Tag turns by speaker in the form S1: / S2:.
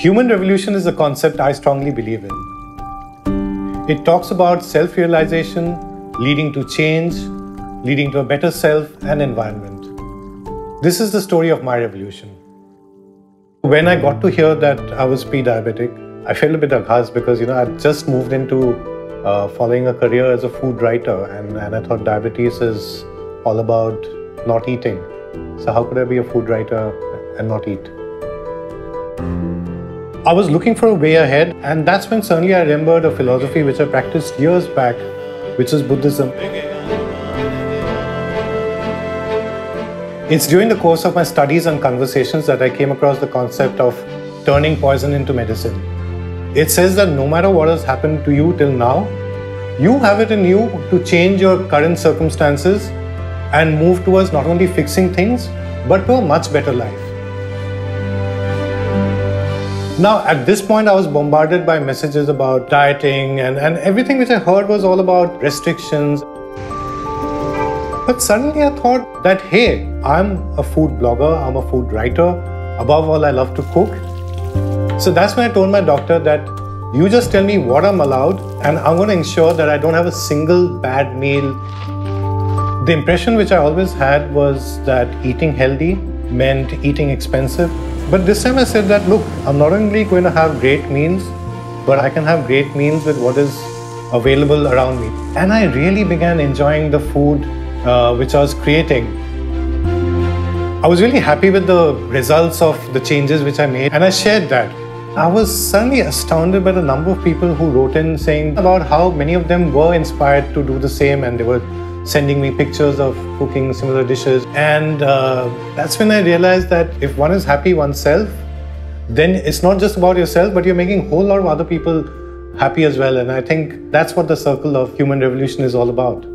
S1: Human revolution is a concept I strongly believe in. It talks about self realization leading to change, leading to a better self and environment. This is the story of my revolution. When I got to hear that I was pre diabetic, I felt a bit aghast because you know I'd just moved into uh, following a career as a food writer, and, and I thought diabetes is all about not eating. So, how could I be a food writer and not eat? I was looking for a way ahead, and that's when suddenly I remembered a philosophy which I practiced years back, which is Buddhism. It's during the course of my studies and conversations that I came across the concept of turning poison into medicine. It says that no matter what has happened to you till now, you have it in you to change your current circumstances and move towards not only fixing things, but to a much better life. Now, at this point, I was bombarded by messages about dieting, and, and everything which I heard was all about restrictions. But suddenly I thought that, hey, I'm a food blogger, I'm a food writer. Above all, I love to cook. So that's when I told my doctor that you just tell me what I'm allowed, and I'm going to ensure that I don't have a single bad meal. The impression which I always had was that eating healthy meant eating expensive. But this time I said that look, I'm not only going to have great meals, but I can have great meals with what is available around me. And I really began enjoying the food uh, which I was creating. I was really happy with the results of the changes which I made, and I shared that. I was suddenly astounded by the number of people who wrote in saying about how many of them were inspired to do the same and they were sending me pictures of cooking similar dishes. And uh, that's when I realized that if one is happy oneself, then it's not just about yourself, but you're making a whole lot of other people happy as well. And I think that's what the circle of human revolution is all about.